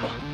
好